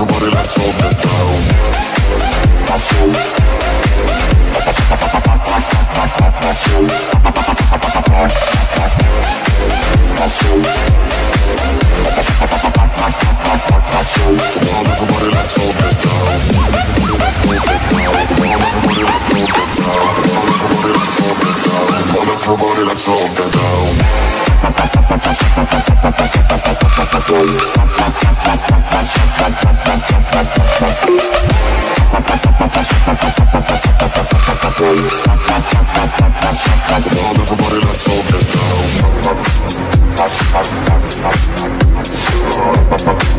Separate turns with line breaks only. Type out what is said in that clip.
Everybody let's all get down. Everybody let's all get down.